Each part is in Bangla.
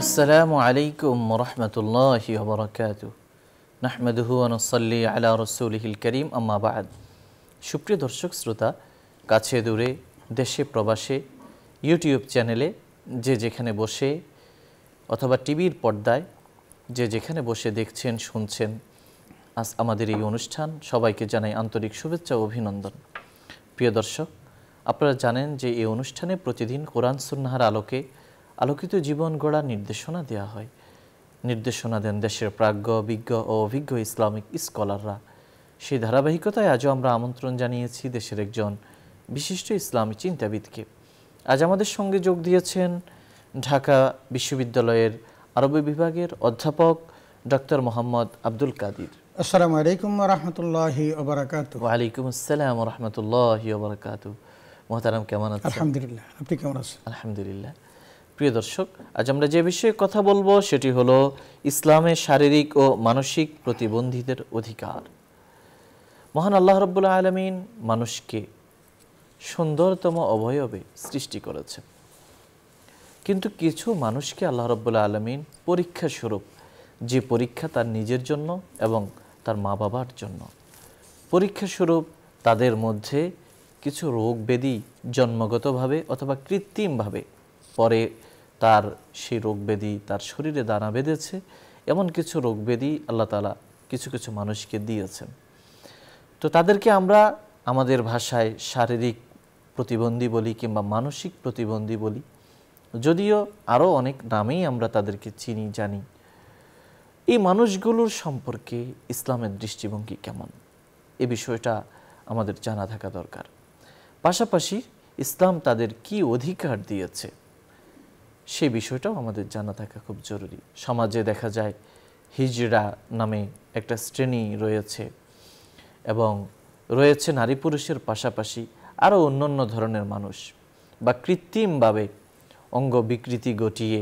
আসসালামু আলাইকুম রহমতুল্লাহ বরকাত নাহমেদহু আনসল্লি আলা রসুলহিল করিম আম্মাবাদ সুপ্রিয় দর্শক, শ্রোতা, কাছে দূরে, দেশে, প্রবাসে, ইউটিউব চ্যানেলে যে যেখানে বসে অথবা টিভির পর্দায় যে যেখানে বসে দেখছেন, শুনছেন, আজ আমাদের এই অনুষ্ঠান সবাইকে জানাই আন্তরিক শুভেচ্ছা ও অভিনন্দন। প্রিয় দর্শক, আপনারা জানেন যে এই অনুষ্ঠানে প্রতিদিন কোরআন সুন্নাহার আলোকে আলোকিত জীবন গড়ার নির্দেশনা দেওয়া হয়। নির্দেশনা দেন দেশের প্রাজ্ঞ বিজ্ঞ ও অভিজ্ঞ ইসলামিক স্কলাররা। সেই ধারাবাহিকতায় আজও আমরা আমন্ত্রণ জানিয়েছি দেশের একজন বিশিষ্ট ইসলামী চিন্তাবিদকে। আজ আমাদের সঙ্গে যোগ দিয়েছেন ঢাকা বিশ্ববিদ্যালয়ের আরবি বিভাগের অধ্যাপক ডক্টর মোহাম্মদ আব্দুল কাদির। আসসালামু আলাইকুম রহমতুল্লাহি ওবরাকাত ওয়ালাইকুম আসসালাম রহমতুল্লাহ বরকাত মোহতারাম কেমন আছেন? আলহামদুলিল্লাহ। আপনি কেমন আছেন? আলহামদুলিল্লাহ। প্রিয় দর্শক, আজ আমরা যে বিষয়ে কথা বলব সেটি হলো ইসলামের শারীরিক ও মানসিক প্রতিবন্ধীদের অধিকার। মহান আল্লাহ রব্বুল্লাহ আলমিন মানুষকে সুন্দরতম অবয়বে সৃষ্টি করেছেন। কিন্তু কিছু মানুষকে আল্লাহ রব্বুল্লাহ আলমিন পরীক্ষা স্বরূপ যে পরীক্ষা তার নিজের জন্য এবং তার মা বাবার জন্য, পরীক্ষা স্বরূপ তাদের মধ্যে কিছু রোগ ব্যাধি জন্মগতভাবে অথবা কৃত্রিমভাবে পরে তার সেই রোগ ব্যাধি তার শরীরে দানা বেঁধেছে, এমন কিছু রোগ ব্যাধি আল্লাহ তালা কিছু কিছু মানুষকে দিয়েছেন। তো তাদেরকে আমরা আমাদের ভাষায় শারীরিক প্রতিবন্ধী বলি কিংবা মানসিক প্রতিবন্ধী বলি। যদিও আরও অনেক নামেই আমরা তাদেরকে চিনি, জানি। এই মানুষগুলোর সম্পর্কে ইসলামের দৃষ্টিভঙ্গি কেমন? এ বিষয়টা আমাদের জানা থাকা দরকার। পাশাপাশি ইসলাম তাদের কি অধিকার দিয়েছে? সেই বিষয়টাও আমাদের জানা থাকা খুব জরুরি। সমাজে দেখা যায়, হিজড়া নামে একটা শ্রেণি রয়েছে এবং রয়েছে নারী পুরুষের পাশাপাশি আরও অন্যান্য ধরনের মানুষ বা কৃত্রিমভাবে অঙ্গ বিকৃতি ঘটিয়ে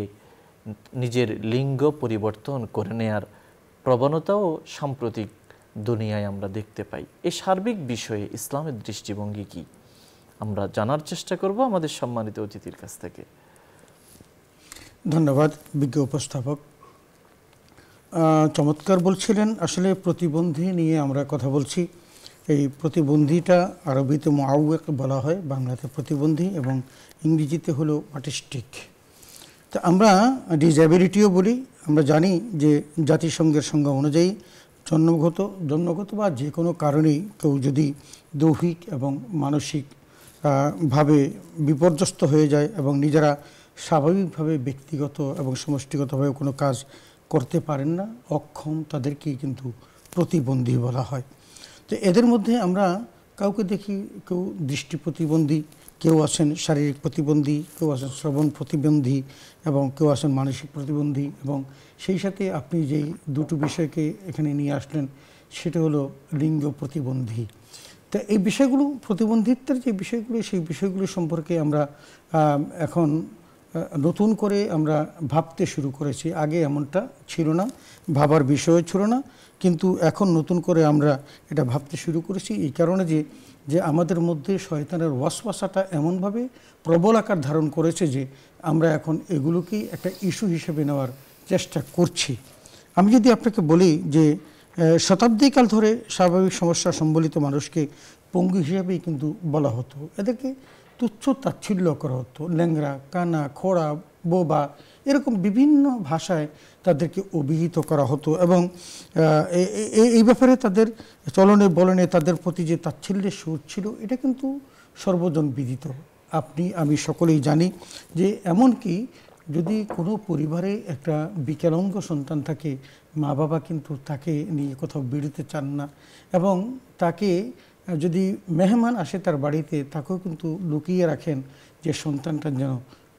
নিজের লিঙ্গ পরিবর্তন করে নেয়ার প্রবণতাও সাম্প্রতিক দুনিয়ায় আমরা দেখতে পাই। এই সার্বিক বিষয়ে ইসলামের দৃষ্টিভঙ্গি কি? আমরা জানার চেষ্টা করব আমাদের সম্মানিত অতিথির কাছ থেকে। ধন্যবাদ, বিজ্ঞ উপস্থাপক। চমৎকার বলছিলেন, আসলে প্রতিবন্ধী নিয়ে আমরা কথা বলছি। এই প্রতিবন্ধীটা আরবিতে মুআউক বলা হয়, বাংলাতে প্রতিবন্ধী এবং ইংরেজিতে হলো অটিস্টিক। তা আমরা ডিসএবিলিটিও বলি, আমরা জানি যে জাতিসংঘের সংজ্ঞা অনুযায়ী জন্মগত জন্মগত বা যে কোনো কারণেই কেউ যদি দৈহিক এবং মানসিক ভাবে বিপর্যস্ত হয়ে যায় এবং নিজেরা স্বাভাবিকভাবে ব্যক্তিগত এবং সমষ্টিগতভাবে কোনো কাজ করতে পারেন না, অক্ষম তাদেরকেই কিন্তু প্রতিবন্ধী বলা হয়। তো এদের মধ্যে আমরা কাউকে দেখি, কেউ দৃষ্টি প্রতিবন্ধী, কেউ আছেন শারীরিক প্রতিবন্ধী, কেউ আছেন শ্রবণ প্রতিবন্ধী এবং কেউ আছেন মানসিক প্রতিবন্ধী এবং সেই সাথে আপনি যেই দুটো বিষয়কে এখানে নিয়ে আসলেন সেটা হলো লিঙ্গ প্রতিবন্ধী। তা এই বিষয়গুলো প্রতিবন্ধিত্বের যে বিষয়গুলো, সেই বিষয়গুলো সম্পর্কে আমরা এখন নতুন করে আমরা ভাবতে শুরু করেছি। আগে এমনটা ছিল না, ভাবার বিষয় ছিল না, কিন্তু এখন নতুন করে আমরা এটা ভাবতে শুরু করেছি। এই কারণে যে যে আমাদের মধ্যে শয়তানের ওয়াসওয়াসাটা এমনভাবে প্রবল আকার ধারণ করেছে যে, আমরা এখন এগুলোকেই একটা ইস্যু হিসেবে নেওয়ার চেষ্টা করছি। আমি যদি আপনাকে বলি যে শতাব্দীকাল ধরে স্বাভাবিক সমস্যা সম্বলিত মানুষকে পঙ্গু হিসাবেই কিন্তু বলা হতো। এদেরকে তুচ্ছ তাচ্ছিল্য করা হতো। ল্যাংরা কানা, খোড়া, বোবা এরকম বিভিন্ন ভাষায় তাদেরকে অভিহিত করা হতো এবং এই ব্যাপারে তাদের চলনে বলনে তাদের প্রতি যে তাচ্ছিল্যের সুর ছিল, এটা কিন্তু সর্বজন বিদিত। আপনি, আমি সকলেই জানি যে এমনকি যদি কোনো পরিবারে একটা বিকলাঙ্গ সন্তান থাকে মা বাবা কিন্তু তাকে নিয়ে কোথাও বেরোতে চান না এবং তাকে যদি মেহমান আসে তার বাড়িতে, তাকেও কিন্তু লুকিয়ে রাখেন যে সন্তানটা যেন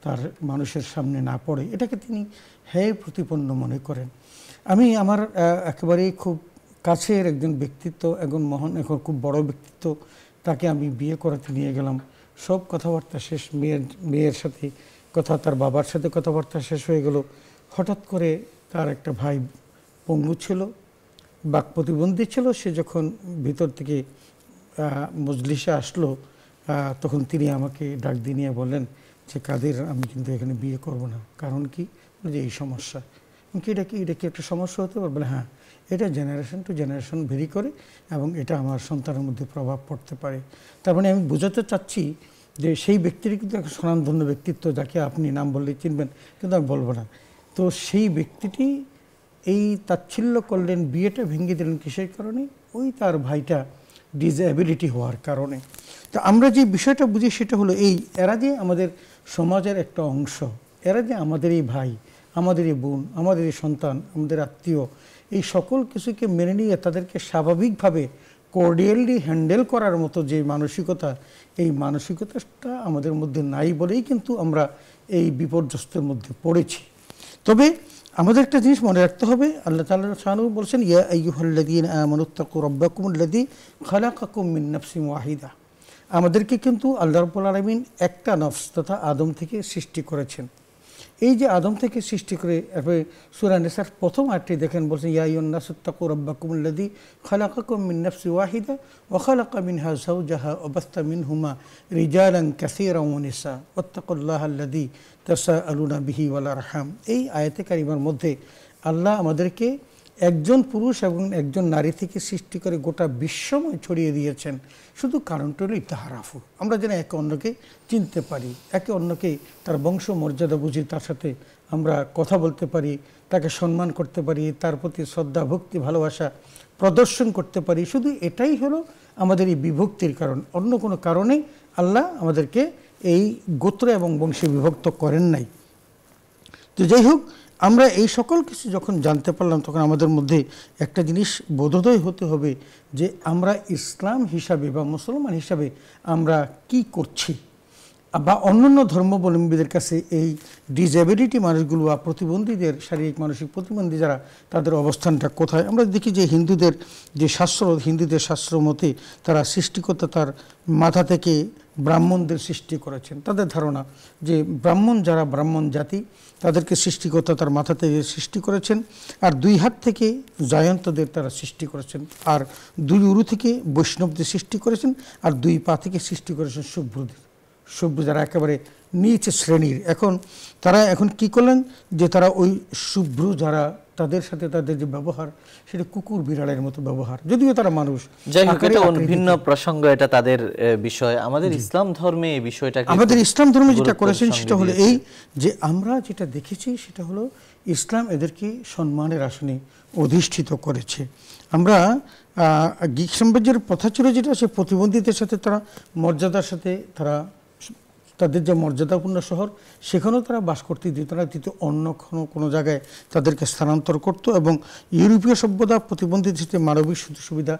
তার মানুষের সামনে না পড়ে। এটাকে তিনি হ্যায় প্রতিপন্ন মনে করেন। আমি আমার একেবারেই খুব কাছের একজন ব্যক্তিত্ব, একজন মহান, এখন খুব বড় ব্যক্তিত্ব, তাকে আমি বিয়ে করাতে নিয়ে গেলাম। সব কথাবার্তা শেষ, মেয়ের মেয়ের সাথে কথা, তার বাবার সাথে কথাবার্তা শেষ হয়ে গেল। হঠাৎ করে তার একটা ভাই পঙ্গু ছিল, বাক প্রতিবন্ধী ছিল, সে যখন ভিতর থেকে মজলিসে আসলো তখন তিনি আমাকে ডাক দিয়ে নিয়ে বললেন যে, কাদের? আমি কিন্তু এখানে বিয়ে করব না। কারণ কি? যে, এই সমস্যা। কি, এটা কি এটা কি একটা সমস্যা হতে পারে? বলে হ্যাঁ এটা জেনারেশন টু জেনারেশন ভেরি করে এবং এটা আমার সন্তানের মধ্যে প্রভাব পড়তে পারে। তার মানে আমি বোঝাতে চাচ্ছি যে, সেই ব্যক্তির কিন্তু একটা স্বনামধন্য ব্যক্তিত্ব, যাকে আপনি নাম বললে চিনবেন, কিন্তু আমি বলব না। তো সেই ব্যক্তিটি এই তাচ্ছিল্য করলেন, বিয়েটা ভেঙে দিলেন কিসের কারণে? ওই তার ভাইটা ডিসএবিলিটি হওয়ার কারণে। তো আমরা যে বিষয়টা বুঝি সেটা হলো এই, এরা যে আমাদের সমাজের একটা অংশ, এরা যে আমাদের এই ভাই আমাদের এই বোন আমাদের এই সন্তান, আমাদের আত্মীয়, এই সকল কিছুকে মেনে নিয়ে তাদেরকে স্বাভাবিকভাবে কোর্ডিয়ালি হ্যান্ডেল করার মতো যে মানসিকতা, এই মানসিকতাটা আমাদের মধ্যে নাই বলেই কিন্তু আমরা এই বিপর্যস্তের মধ্যে পড়েছি। তবে আমাদের একটা জিনিস মনে রাখতে হবে, আল্লাহ তাআলা শানু বলছেন, ইয়া আইয়ুহাল্লাযীনা আমানুত্তাকু রাব্বাকুমুল্লাযী খালাকাকুম মিন নাফসিন ওয়াহিদা। আমাদেরকে কিন্তু আল্লাহ রাব্বুল আলামিন একটা নফস তথা আদম থেকে সৃষ্টি করেছেন। এই যে আদম থেকে সৃষ্টি করে, এরপরে সূরা নিসার প্রথম আয়াতটি দেখেন বলছেন, ইয়া আইয়ুহান নাসু তাকু রাব্বাকুমুল্লাযী খালাকাকুম মিন নাফসি ওয়াহিদা ওয়া খালাকা মিনহা যাওজাহা ওয়া বাসতা মিনহুমা রিজালান কাসীরান ওয়া নিসা ওয়াত্তাকুল্লাহা আল্লাযী তাসাআলুনা বিহি ওয়াল আরহাম। এই আয়াতে কারিমার মধ্যে আল্লাহ আমাদেরকে একজন পুরুষ এবং একজন নারী থেকে সৃষ্টি করে গোটা বিশ্বময় ছড়িয়ে দিয়েছেন। শুধু কারণটা হলো ইতাহারাফু আমরা যেন একে অন্যকে চিনতে পারি, একে অন্যকে তার বংশ মর্যাদা বুঝি, তার সাথে আমরা কথা বলতে পারি, তাকে সম্মান করতে পারি, তার প্রতি শ্রদ্ধা, ভক্তি, ভালোবাসা প্রদর্শন করতে পারি। শুধু এটাই হলো আমাদের এই বিভক্তির কারণ। অন্য কোনো কারণে আল্লাহ আমাদেরকে এই গোত্র এবং বংশে বিভক্ত করেন নাই। তো যাই হোক আমরা এই সকল কিছু যখন জানতে পারলাম, তখন আমাদের মধ্যে একটা জিনিস বোধোদয় হতে হবে যে আমরা ইসলাম হিসাবে বা মুসলমান হিসাবে আমরা কি করছি। বা অন্যান্য ধর্মাবলম্বীদের কাছে এই ডিসএবিলিটি মানুষগুলো বা প্রতিবন্ধীদের শারীরিক মানসিক প্রতিবন্ধী যারা, তাদের অবস্থানটা কোথায়? আমরা দেখি যে হিন্দুদের যে শাস্ত্র, হিন্দুদের শাস্ত্র মতে তারা সৃষ্টিকর্তা তার মাথা থেকে ব্রাহ্মণদের সৃষ্টি করেছেন। তাদের ধারণা যে ব্রাহ্মণ যারা ব্রাহ্মণ জাতি, তাদেরকে সৃষ্টিকর্তা তার মাথা থেকে সৃষ্টি করেছেন আর দুই হাত থেকে জয়ন্তদের তারা সৃষ্টি করেছেন। আর দুই উরু থেকে বৈষ্ণবদের সৃষ্টি করেছেন আর দুই পা থেকে সৃষ্টি করেছেন শুভ্রদের সভ্য যারা একেবারে নিচ শ্রেণির। এখন তারা এখন কি করলেন? যে তারা ওই শুভ্র যারা তাদের সাথে তাদের যে ব্যবহার সেটা কুকুর বিড়ালের মতো ব্যবহার। যদিও তারা মানুষ যাই হোক এটা ভিন্ন প্রসঙ্গ এটা তাদের বিষয়। আমাদের ইসলাম ধর্মে এই বিষয়টা আমাদের ইসলাম ধর্মে যেটা করেছেন সেটা হলো এই যে আমরা যেটা দেখেছি সেটা হলো ইসলাম এদেরকে সম্মানের আসনে অধিষ্ঠিত করেছে। আমরা গ্রিক সাম্রাজ্যের প্রথা ছিল যেটা সে প্রতিবন্ধীদের সাথে তারা মর্যাদার সাথে তারা তাদের যে মর্যাদাপূর্ণ শহর, সেখানেও তারা বাস করতে দিত না দিত অন্য কোনো কোনো জায়গায় তাদেরকে স্থানান্তর করত এবং ইউরোপীয় সভ্যতা প্রতিবন্ধীদের সাথে মানবিক সুযোগ সুবিধা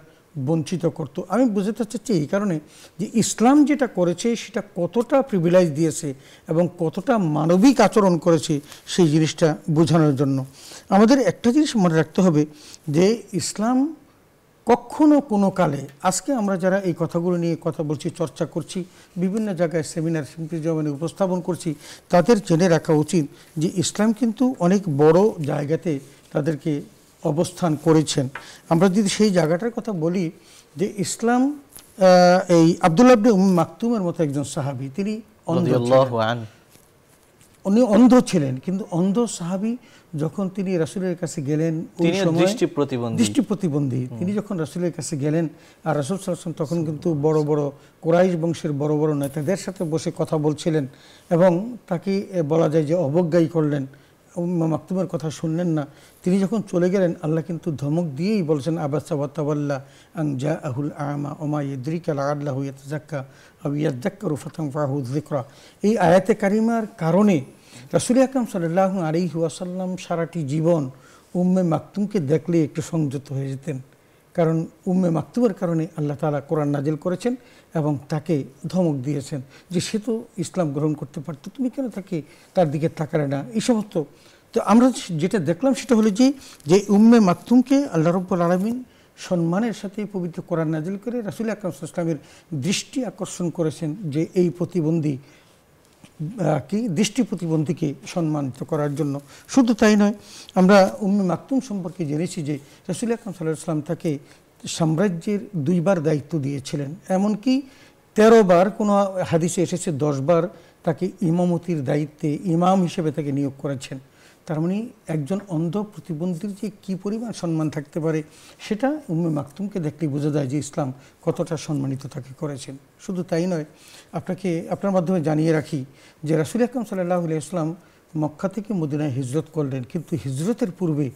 বঞ্চিত করত। আমি বুঝতে চাচ্ছি এই কারণে যে ইসলাম যেটা করেছে, সেটা কতটা প্রিভিলাইজ দিয়েছে এবং কতটা মানবিক আচরণ করেছে সেই জিনিসটা বোঝানোর জন্য। আমাদের একটা জিনিস মনে রাখতে হবে যে ইসলাম কখনো কোনো কালে, আজকে আমরা যারা এই কথাগুলো নিয়ে কথা বলছি, চর্চা করছি, বিভিন্ন জায়গায় সেমিনার সিম্পিজমে উপস্থাপন করছি, তাদের জেনে রাখা উচিত যে ইসলাম কিন্তু অনেক বড় জায়গাতে তাদেরকে অবস্থান করেছেন। আমরা যদি সেই জায়গাটার কথা বলি যে ইসলাম এই আবদুল্লাহ উম মাকতুমের মতো একজন সাহাবি, তিনি উনি অন্ধ ছিলেন কিন্তু অন্ধ সাহাবি যখন তিনি রাসুলের কাছে গেলেন ওই সময় দৃষ্টি প্রতিবন্ধী। দৃষ্টি প্রতিবন্ধী তিনি যখন রাসুলের কাছে গেলেন আর রাসুল সালাম তখন কিন্তু বড় বড় কোরাইশ বংশের বড় বড় নেতাদের সাথে বসে কথা বলছিলেন এবং তাকে বলা যায় যে অবজ্ঞাই করলেন। মাকতুমের কথা শুনলেন না। তিনি যখন চলে গেলেন, আল্লাহ কিন্তু ধমক দিয়েই বলছেন, আবাসা ওয়াতাওয়াল্লা আং জা আহুল আমা ওমা ইদ্রিকা আল্লাহ ইয়াতজাক্কা আও ইয়াজ্জাক্কারু ফাতাং ফাহু যিকরা। এই আয়াতে কারিমার কারণে রাসূল আকরাম সাল্লাল্লাহু আলাইহি ওয়াসাল্লাম সারাটি জীবন উম্মে মাকতুমকে দেখলে একটু সংযত হয়ে যেতেন। কারণ উম্মে মাকতুমের কারণে আল্লাহ তাআলা কোরআন নাজিল করেছেন। এবং তাকে ধমক দিয়েছেন যে সে তো ইসলাম গ্রহণ করতে পারতো, তুমি কেন তাকে তার দিকে তাকালে না? এই সমস্ত। তো আমরা যেটা দেখলাম সেটা হলো যে যে উম্মে মাতুমকে আল্লাহ রব্বুল আলমিন সম্মানের সাথে পবিত্র কোরআন নাজিল করে রাসুল আকরম ইসলামের দৃষ্টি আকর্ষণ করেছেন যে এই প্রতিবন্ধী কি দৃষ্টি প্রতিবন্ধীকে সম্মানিত করার জন্য। শুধু তাই নয়, আমরা উম্মে মাকতুম সম্পর্কে জেনেছি যে রসুল আকরম সাল্লাহ সাল্লাম তাকে সাম্রাজ্যের দুইবার দায়িত্ব দিয়েছিলেন, এমনকি তেরো বার কোনো হাদিসে এসেছে দশ বার তাকে ইমামতির দায়িত্বে ইমাম হিসেবে তাকে নিয়োগ করেছেন। তার মানে একজন অন্ধ প্রতিবন্ধীর যে কী পরিমাণ সম্মান থাকতে পারে, সেটা উম্মে মাকতুমকে দেখলেই বোঝা যায় যে ইসলাম কতটা সম্মানিত তাকে করেছেন। শুধু তাই নয়, আপনাকে, আপনার মাধ্যমে জানিয়ে রাখি যে রাসুল আকরম সাল্লাহ ইসলাম মক্কা থেকে মদিনায় হিজরত করলেন, কিন্তু হিজরতের পূর্বে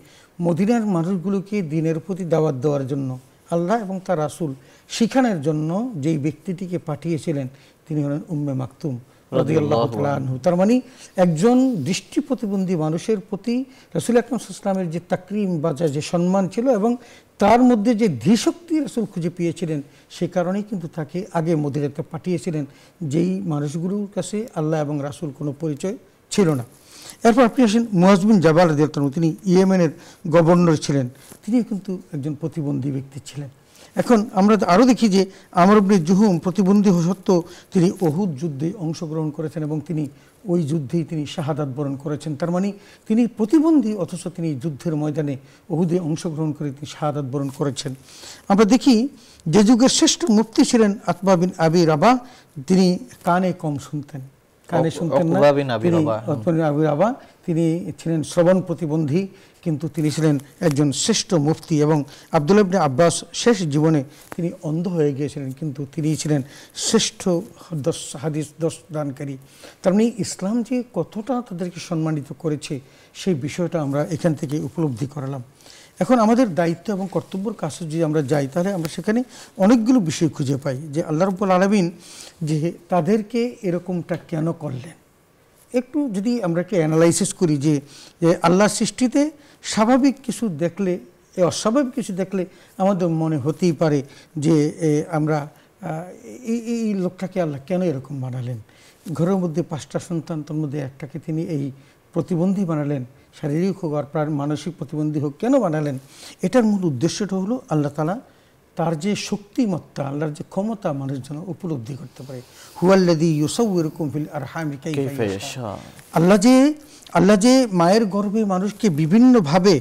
মদিনার মানুষগুলোকে দিনের প্রতি দাওয়াত দেওয়ার জন্য আল্লাহ এবং তার রাসুল শিখানোর জন্য যেই ব্যক্তিটিকে পাঠিয়েছিলেন তিনি হলেন উম্মে মাকতুম রাদিয়াল্লাহু তাআলা আনহু। তার মানে একজন দৃষ্টি প্রতিবন্ধী মানুষের প্রতি রসুল আকরম ইসলামের যে তাকরিম বা যে সম্মান ছিল এবং তার মধ্যে যে ধীশক্তি রসুল খুঁজে পেয়েছিলেন সে কারণেই কিন্তু তাকে আগে মদিরাতে পাঠিয়েছিলেন যেই মানুষগুলোর কাছে আল্লাহ এবং রাসুল কোনো পরিচয় ছিল না এরপর আপনি আসেন মুয়াজবিন জাবাল রাদিয়াল্লাহু তিনি ইয়েমেনের গভর্নর ছিলেন। তিনি কিন্তু একজন প্রতিবন্ধী ব্যক্তি ছিলেন। এখন আমরা আরও দেখি যে আমর ইবনে জুহুম প্রতিবন্ধী সত্ত্বেও তিনি অহুদ যুদ্ধে অংশগ্রহণ করেছেন এবং তিনি ওই যুদ্ধেই তিনি শাহাদাত বরণ করেছেন। তার মানে তিনি প্রতিবন্ধী, অথচ তিনি যুদ্ধের ময়দানে অহুদে অংশগ্রহণ করে তিনি শাহাদাত বরণ করেছেন। আমরা দেখি যে যুগের শ্রেষ্ঠ মুক্তি ছিলেন আতবা বিন আবি রাবা তিনি কানে কম শুনতেন। কানে শুনতেন না। অকবা তিনি রাবাহ। অকবা বিন আবি। রাবাহ, তিনি ছিলেন শ্রবণ প্রতিবন্ধী কিন্তু তিনি ছিলেন একজন শ্রেষ্ঠ মুফতি এবং আব্দুল ইবনে আব্বাস শেষ জীবনে তিনি অন্ধ হয়ে গিয়েছিলেন কিন্তু তিনি ছিলেন শ্রেষ্ঠ দশ হাদিস দশ দানকারী তার মানে ইসলাম যে কতটা তাদেরকে সম্মানিত করেছে সেই বিষয়টা আমরা এখান থেকে উপলব্ধি করালাম। এখন আমাদের দায়িত্ব এবং কর্তব্যর কাছে যদি আমরা যাই, তাহলে আমরা সেখানে অনেকগুলো বিষয় খুঁজে পাই, যে আল্লাহ রব্বুল আলমিন যে তাদেরকে এরকমটা কেন করলেন? একটু যদি আমরা একটু অ্যানালাইসিস করি যে আল্লাহর সৃষ্টিতে স্বাভাবিক কিছু দেখলে, এ অস্বাভাবিক কিছু দেখলে আমাদের মনে হতেই পারে যে আমরা এই এই লোকটাকে আল্লাহ কেন এরকম বানালেন? ঘরের মধ্যে পাঁচটা সন্তান, তার মধ্যে একটাকে তিনি এই প্রতিবন্ধী বানালেন। শারীরিক হোক আর প্রাণ মানসিক প্রতিবন্ধী হোক কেন বানালেন? এটার মূল উদ্দেশ্যটা হলো আল্লাহ তালা তার যে শক্তিমত্তা আল্লাহর যে ক্ষমতা মানুষ যেন উপলব্ধি করতে পারে। হুয়াল্লাদি ইউসৌ এরকম ফিল আর আল্লাহ যে আল্লাহ যে মায়ের গর্ভে মানুষকে বিভিন্নভাবে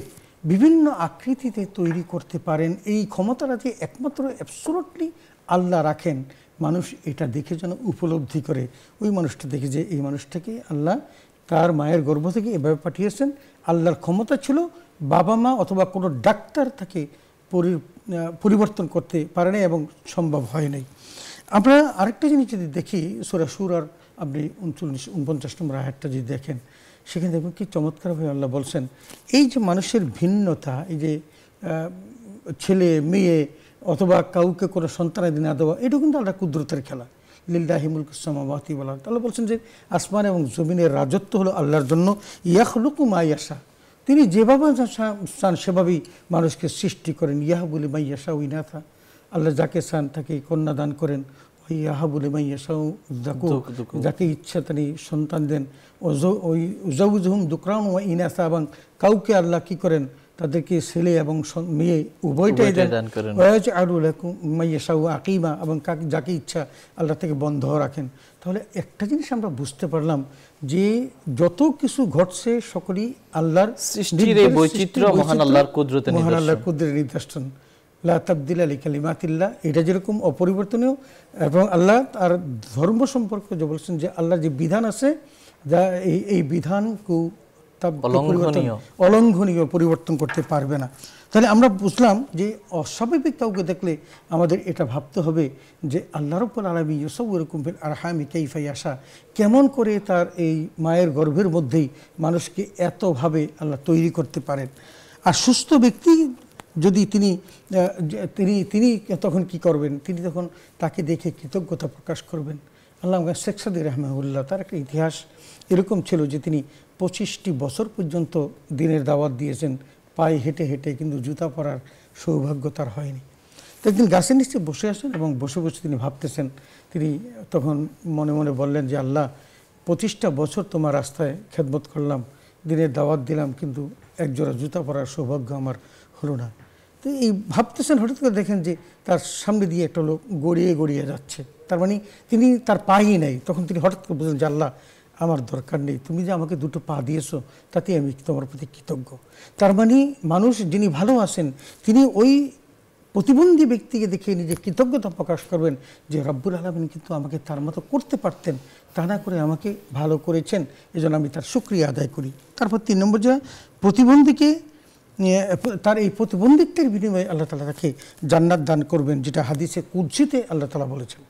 বিভিন্ন আকৃতিতে তৈরি করতে পারেন এই ক্ষমতাটা যে একমাত্র অ্যাবসোলুটলি আল্লাহ রাখেন মানুষ এটা দেখে যেন উপলব্ধি করে। ওই মানুষটা দেখে যে এই মানুষটাকে আল্লাহ তার মায়ের গর্ভ থেকে এভাবে পাঠিয়েছেন। আল্লাহর ক্ষমতা ছিল, বাবা মা অথবা কোনো ডাক্তার তাকে পরি- পরিবর্তন করতে পারে নাই এবং সম্ভব হয় নাই। আমরা আরেকটা জিনিস যদি দেখি, সুরা সুর আর আপনি উনচল্লিশ, উনপঞ্চাশ নম্বর আয়াতটা যদি দেখেন, সেখানে দেখবেন কি চমৎকারভাবে আল্লাহ বলছেন, এই যে মানুষের ভিন্নতা, এই যে ছেলে, মেয়ে অথবা কাউকে কোনো সন্তানাদি না দেওয়া, এটা কিন্তু আল্লাহ কুদরতের খেলা। লিল্লাহিমুল কুসামাবাতি বলা তাহলে বলছেন যে আসমান এবং জমিনের রাজত্ব হলো আল্লাহর জন্য। ইয়াখলুকু মাইয়াশা তিনি যেভাবে চান সেভাবেই মানুষকে সৃষ্টি করেন। ইয়াহা বলে মাইয়াশা উইনাথা আল্লাহ যাকে চান তাকে কন্যা দান করেন। ওই ইয়াহা বলে মাইয়াশাউ জাকু যাকে ইচ্ছা তিনি সন্তান দেন। ওই উজাউজহুম দুকরান ও ইনাসা এবং কাউকে আল্লাহ কি করেন? তাদেরকে ছেলে এবং মেয়ে উভয়টাই দান করেন। ওয়াজ আরুল মাইয়াশাউ আকিমা এবং যাকে ইচ্ছা আল্লাহ থেকে বন্ধ রাখেন। তাহলে একটা জিনিস আমরা বুঝতে পারলাম যে যত কিছু ঘটছে সকলেই আল্লাহর সৃষ্টির এই বৈচিত্র্য মহান আল্লাহর কুদরতের মহান আল্লাহর কুদরতের নিদর্শন। লা তাবদিল আলী কালিমাতিল্লাহ এটা যেরকম অপরিবর্তনীয় এবং আল্লাহ তার ধর্ম সম্পর্কে যে বলছেন যে আল্লাহর যে বিধান আছে যা এই এই বিধান কু তা- অলঙ্ঘনীয়। পরিবর্তন- করতে পারবে না। তাহলে আমরা বুঝলাম যে অস্বাভাবিক কাউকে দেখলে আমাদের এটা ভাবতে হবে যে আল্লাহ রব্বুল আলমী ইউসব এরকম আর হামি কেইফাই আসা কেমন করে তার এই মায়ের গর্ভের মধ্যেই মানুষকে এতভাবে আল্লাহ তৈরি করতে পারেন। আর সুস্থ ব্যক্তি যদি তিনি তিনি তিনি তখন কি করবেন? তিনি তখন তাকে দেখে কৃতজ্ঞতা প্রকাশ করবেন। আল্লাহ শেখ সাদি রহমাউল্লাহ তার একটা ইতিহাস এরকম ছিল যে তিনি পঁচিশটি বছর পর্যন্ত দিনের দাওয়াত দিয়েছেন। পায়ে হেঁটে হেঁটে কিন্তু জুতা পরার সৌভাগ্য তার হয়নি। তো একদিন গাছের নিচে বসে আছেন এবং বসে বসে তিনি ভাবতেছেন, তিনি তখন মনে মনে বললেন যে, আল্লাহ, পঁচিশটা বছর তোমার রাস্তায় খেদমত করলাম, দিনের দাওয়াত দিলাম, কিন্তু একজোড়া জুতা পরার সৌভাগ্য আমার হলো না। তো এই ভাবতেছেন, হঠাৎ করে দেখেন যে তার সামনে দিয়ে একটা লোক গড়িয়ে গড়িয়ে যাচ্ছে। তার মানে তিনি তার পাই নেই। তখন তিনি হঠাৎ করে বুঝলেন যে, আল্লাহ আমার দরকার নেই। তুমি যে আমাকে দুটো পা দিয়েছ, তাতে আমি তোমার প্রতি কৃতজ্ঞ। তার মানে মানুষ যিনি ভালো আছেন তিনি ওই প্রতিবন্ধী ব্যক্তিকে দেখে নিজে কৃতজ্ঞতা প্রকাশ করবেন যে রব্বুল আলমিন কিন্তু আমাকে তার মতো করতে পারতেন, তা না করে আমাকে ভালো করেছেন। এজন্য আমি তার সুক্রিয়া আদায় করি। তারপর তিন নম্বর যে প্রতিবন্ধীকে তার এই প্রতিবন্ধিত্বের বিনিময়ে আল্লাহ তালা তাকে জান্নাত দান করবেন, যেটা হাদিসে কুৎসিতে আল্লাহ তালা বলেছেন।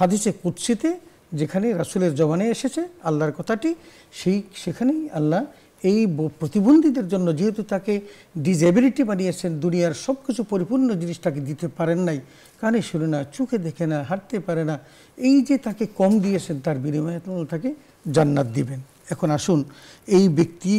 হাদিসে কুৎসিতে যেখানে রাসুলের জবানে এসেছে আল্লাহর কথাটি, সেই সেখানেই আল্লাহ এই প্রতিবন্ধীদের জন্য যেহেতু তাকে ডিজেবিলিটি বানিয়েছেন, দুনিয়ার সব কিছু পরিপূর্ণ জিনিস তাকে দিতে পারেন নাই, কানে শুনে না, চোখে দেখে না, হাঁটতে পারে না, এই যে তাকে কম দিয়েছেন তার বিনিময়ে তাকে জান্নাত দিবেন। এখন আসুন, এই ব্যক্তি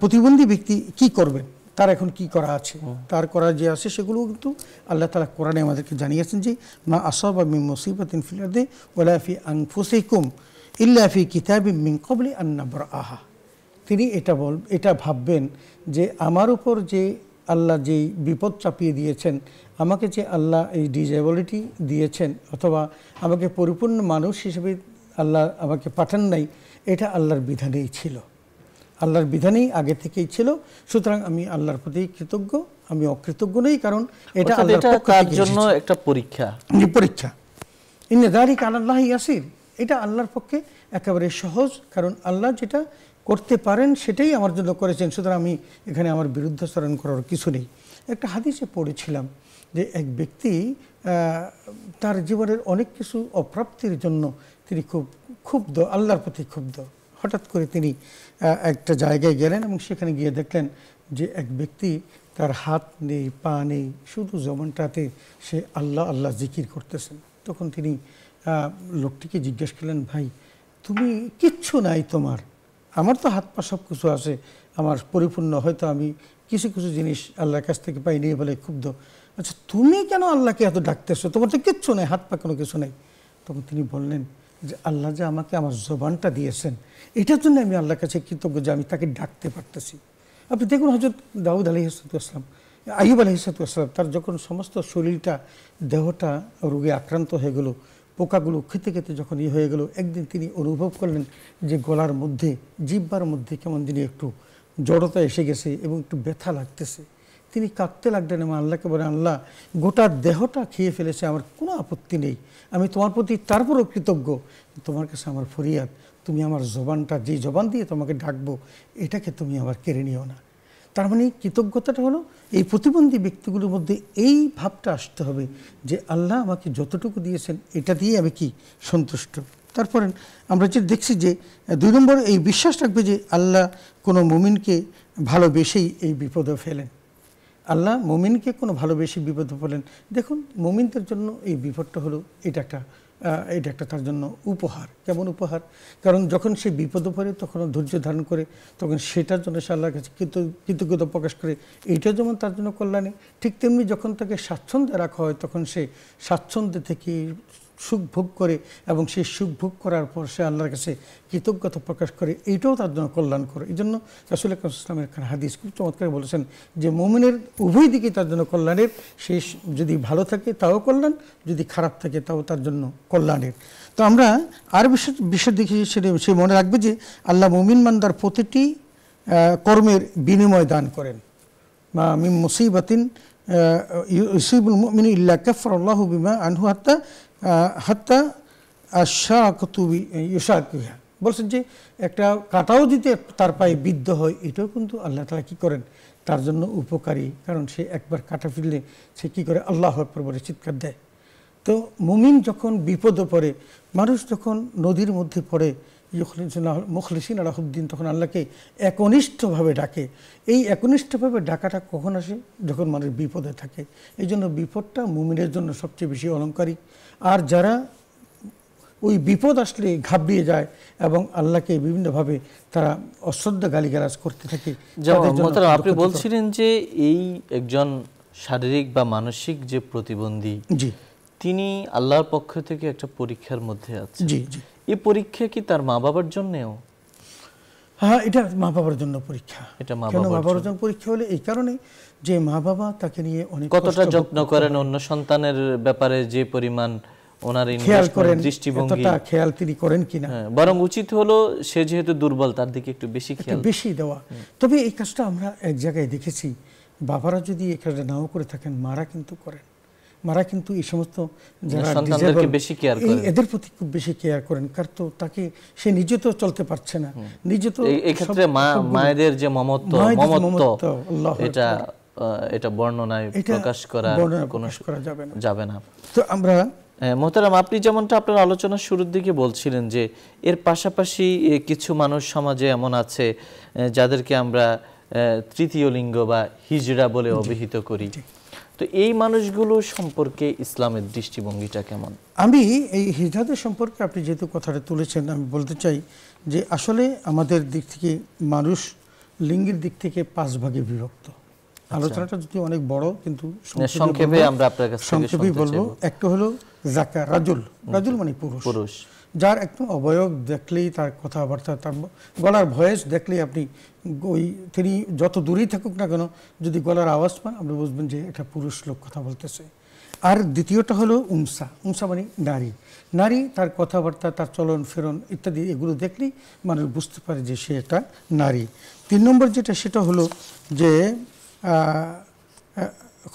প্রতিবন্ধী ব্যক্তি কি করবেন? তার এখন কি করা আছে? তার করা যে আছে সেগুলো কিন্তু আল্লাহ তালা কোরআনে আমাদেরকে জানিয়েছেন যে মা আসব আমি মুসিবতিন ফিলাদে ওলাফি আনফুসিকুম ইল্লাফি কিতাবি মিন কবলি আন্নাবর আহা তিনি এটা বল এটা ভাববেন যে আমার উপর যে আল্লাহ যেই বিপদ চাপিয়ে দিয়েছেন আমাকে যে আল্লাহ এই ডিজেবিলিটি দিয়েছেন অথবা আমাকে পরিপূর্ণ মানুষ হিসেবে আল্লাহ আমাকে পাঠান নাই এটা আল্লাহর বিধানেই ছিল। আল্লাহর বিধানেই আগে থেকেই ছিল। সুতরাং আমি আল্লাহর প্রতি কৃতজ্ঞ আমি অকৃতজ্ঞ নই কারণ এটা আল্লাহর তার জন্য একটা পরীক্ষা। পরীক্ষা। ইন্নে দারিক আল্লাহ ইয়াসির। এটা আল্লাহর পক্ষে একেবারে সহজ কারণ আল্লাহ যেটা করতে পারেন সেটাই আমার জন্য করেছেন। সুতরাং আমি এখানে আমার বিরুদ্ধাচরণ করার কিছু নেই। একটা হাদিসে পড়েছিলাম যে এক ব্যক্তি তার জীবনের অনেক কিছু অপ্রাপ্তির জন্য তিনি খুব ক্ষুব্ধ আল্লাহর প্রতি ক্ষুব্ধ। হঠাৎ করে তিনি একটা জায়গায় গেলেন এবং সেখানে গিয়ে দেখলেন যে এক ব্যক্তি তার হাত নেই, পা নেই, শুধু জবানটাতে সে আল্লাহ আল্লাহ জিকির করতেছেন। তখন তিনি লোকটিকে জিজ্ঞেস করলেন, ভাই, তুমি কিচ্ছু নাই তোমার। আমার তো হাত পা সব কিছু আছে, আমার পরিপূর্ণ, হয়তো আমি কিছু কিছু জিনিস আল্লাহর কাছ থেকে পাইনি বলে ক্ষুব্ধ। আচ্ছা তুমি কেন আল্লাহকে এত ডাকতেছো? তোমার তো কিচ্ছু নেই, হাত পা কোনো কিছু নেই। তখন তিনি বললেন যে আল্লাহ যে আমাকে আমার জবানটা দিয়েছেন, এটার জন্য আমি আল্লাহর কাছে কৃতজ্ঞ যে আমি তাকে ডাকতে পারতেছি। আপনি দেখুন হজরত দাউদ আলহিসাম আইব আলহিসাম তার যখন সমস্ত শরীরটা, দেহটা রোগে আক্রান্ত হয়ে গেল, পোকাগুলো খেতে খেতে যখন ইয়ে হয়ে গেল, একদিন তিনি অনুভব করলেন যে গলার মধ্যে, জিব্বার মধ্যে কেমন যিনি একটু জড়তা এসে গেছে এবং একটু ব্যথা লাগতেছে। তিনি কাঁদতে লাগলেন এবং আল্লাহকে বলেন, আল্লাহ, গোটা দেহটা খেয়ে ফেলেছে, আমার কোনো আপত্তি নেই। আমি তোমার প্রতি তারপরও কৃতজ্ঞ। তোমার কাছে আমার ফরিয়াদ। তুমি আমার জবানটা, যে জবান দিয়ে তোমাকে ডাকবো, এটাকে তুমি আবার কেড়ে নিও না। তার মানে কৃতজ্ঞতাটা হলো, এই প্রতিবন্ধী ব্যক্তিগুলোর মধ্যে এই ভাবটা আসতে হবে যে, আল্লাহ আমাকে যতটুকু দিয়েছেন, এটা দিয়ে আমি কি সন্তুষ্ট? তারপরে আমরা যে দেখছি যে, দুই নম্বর এই বিশ্বাস রাখবে যে, আল্লাহ কোনো মুমিনকে ভালোবেসেই এই বিপদে ফেলেন। আল্লাহ মুমিনকে কোনো ভালোবেসে বিপদে ফেলেন দেখুন, মুমিনদের জন্য এই বিপদটা হলো এটা একটা এটা একটা তার জন্য উপহার। কেমন উপহার? কারণ যখন সে বিপদে পড়ে, তখন ধৈর্য ধারণ করে, তখন সেটার জন্য সে আল্লাহর কাছে কৃত- কৃতজ্ঞতা প্রকাশ করে। এইটা যেমন তার জন্য কল্যাণী, ঠিক তেমনি যখন তাকে স্বাচ্ছন্দ্যে রাখা হয়, তখন সে স্বাচ্ছন্দ্য থেকে সুখ ভোগ করে এবং সেই সুখ ভোগ করার পর সে আল্লাহর কাছে কৃতজ্ঞতা প্রকাশ করে এইটাও তার জন্য কল্যাণ করে। এই জন্য রাসুল ইসলামের খান হাদিস খুব চমৎকার বলেছেন যে, মোমিনের উভয় দিকে তার জন্য কল্যাণের, সে যদি ভালো থাকে তাও কল্যাণ, যদি খারাপ থাকে তাও তার জন্য কল্যাণের। তো আমরা আর বিষয় বিষয় দেখি সেটা সে মনে রাখবে যে, আল্লাহ মুমিন মান্দার প্রতিটি কর্মের বিনিময় দান করেন। বা মিম মুসিবাতিন ইউসিবুল মুমিন ইল্লা কাফার আল্লাহু বিমা আনহু হাত্তা হাত্তা আশাকুবি ইউসাকিহা বলছেন যে একটা কাটাও দিতে তার পায়ে বিদ্ধ হয়, এটাও কিন্তু আল্লাহ তালা কী করেন? তার জন্য উপকারী। কারণ সে একবার কাটা ফিরলে সে কী করে? আল্লাহ আকবর বলে চিৎকার দেয়। তো মুমিন যখন বিপদে পড়ে, মানুষ যখন নদীর মধ্যে পড়ে মুখলিসিন আলাহুদ্দিন তখন আল্লাহকে একনিষ্ঠভাবে ডাকে। এই একনিষ্ঠভাবে ডাকাটা কখন আসে? যখন মানুষ বিপদে থাকে। এই জন্য বিপদটা মুমিনের জন্য সবচেয়ে বেশি অলঙ্কারী আর যারা ওই বিপদ আসলে ঘাবড়িয়ে যায় এবং আল্লাহকে বিভিন্নভাবে তারা অশ্রদ্ধা গালিগালাজ করতে থাকে আপনি বলছিলেন যে এই একজন শারীরিক বা মানসিক যে প্রতিবন্ধী জি। তিনি আল্লাহর পক্ষ থেকে একটা পরীক্ষার মধ্যে আছে জি জি। এই পরীক্ষা কি তার মা বাবার জন্যেও? হ্যাঁ এটা মা বাবার জন্য পরীক্ষা। এটা মা বাবার জন্য? পরীক্ষা হলে এই কারণে যে মা বাবা তাকে নিয়ে অনেক কতটা যত্ন করেন অন্য সন্তানের ব্যাপারে যে পরিমাণ ওনার খেয়াল করেন দৃষ্টিভঙ্গি? খেয়াল তিনি করেন কিনা? হ্যাঁ, বরং উচিত হলো সে যেহেতু দুর্বল তার দিকে একটু বেশি খেয়াল। বেশি দেওয়া। তবে এই কাজটা আমরা এক জায়গায় দেখেছি। বাবারা যদি এখানে নাও করে থাকেন মারা কিন্তু করেন। মারা কিন্তু এই সমস্ত যারা বেশি এই- করেন। এদের প্রতি খুব বেশি কেয়ার করেন কারণ তো তাকে সে নিজে তো চলতে পারছে না। নিজে তো এই- এই ক্ষেত্রে মা মায়েদের যে মমত্ব মমত্ব এটা এটা বর্ণনায় প্রকাশ করা কোনো যাবে না। যাবে না। তো আমরা হ্যাঁ, মোহতারাম আপনি যেমনটা আপনার আলোচনার শুরুর দিকে বলছিলেন যে এর পাশাপাশি কিছু মানুষ সমাজে এমন আছে যাদেরকে আমরা তৃতীয় লিঙ্গ বা হিজড়া বলে অভিহিত করি। তো এই মানুষগুলো সম্পর্কে ইসলামের দৃষ্টিভঙ্গিটা কেমন? আমি এই হিজড়াদের সম্পর্কে আপনি যেহেতু কথাটা তুলেছেন আমি বলতে চাই যে আসলে আমাদের দিক থেকে মানুষ লিঙ্গের দিক থেকে পাঁচ ভাগে বিভক্ত। আলোচনাটা যদি অনেক বড় কিন্তু সংক্ষেপে সংক্ষেপে আমরা আপনার কাছ থেকে সংক্ষেপেই বলব একটা হলো জাকা রাজুল। রাজুল মানে পুরুষ। পুরুষ। যার একদম অবয়ব দেখলেই তার কথাবার্তা তার গলার ভয়েস দেখলেই আপনি ওই তিনি যত দূরেই থাকুক না কেন যদি গলার আওয়াজ পান আপনি বুঝবেন যে এটা পুরুষ লোক কথা বলতেছে। আর দ্বিতীয়টা হলো উমসা। উমসা মানে নারী। নারী তার কথাবার্তা তার চলন ফেরন ইত্যাদি এগুলো দেখলেই মানুষ বুঝতে পারে যে সে একটা নারী। তিন নম্বর যেটা সেটা হলো যে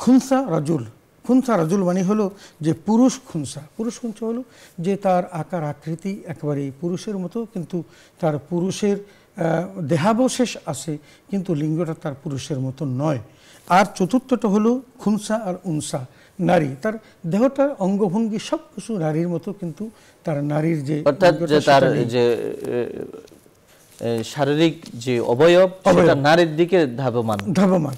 খুনসা রাজুল। খুনসা রাজুল মানে হলো যে পুরুষ খুনসা। পুরুষ খুনসা হলো যে তার আকার আকৃতি একেবারে পুরুষের মতো কিন্তু তার পুরুষের দেহাবশেষ আছে কিন্তু লিঙ্গটা তার পুরুষের মতো নয়। আর চতুর্থটা হলো খুনসা আর উনসা নারী। তার দেহটার অঙ্গভঙ্গি সব কিছু নারীর মতো কিন্তু তার নারীর যে অর্থাৎ তার যে শারীরিক যে অবয়ব। সেটা নারীর দিকে ধাবমান। ধাবমান।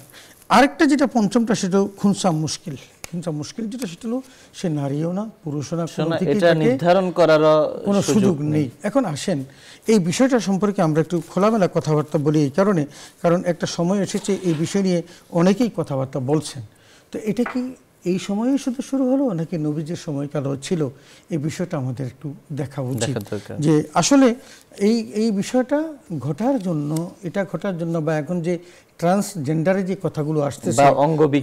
আরেকটা যেটা পঞ্চমটা সেটা খুনসা মুশকিল। খুনসা মুশকিল যেটা সেটা হলো সে নারীও না পুরুষও না এটা নির্ধারণ করার কোনো সুযোগ নেই। এখন আসেন এই বিষয়টা সম্পর্কে আমরা একটু খোলামেলা কথাবার্তা বলি এই কারণে কারণ একটা সময় এসেছে এই বিষয় নিয়ে অনেকেই কথাবার্তা বলছেন। তো এটা কি এই সময়ে শুধু শুরু হলো নাকি নবীজের সময়কালও ছিল? এই বিষয়টা আমাদের একটু দেখা উচিত। যে আসলে এই এই বিষয়টা ঘটার জন্য এটা ঘটার জন্য বা এখন যে ট্রান্সজেন্ডারে যে কথাগুলো আসতেছে